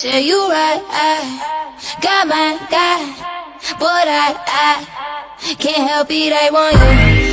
Tell you right, I got my guy, but I, I can't help it, I want you.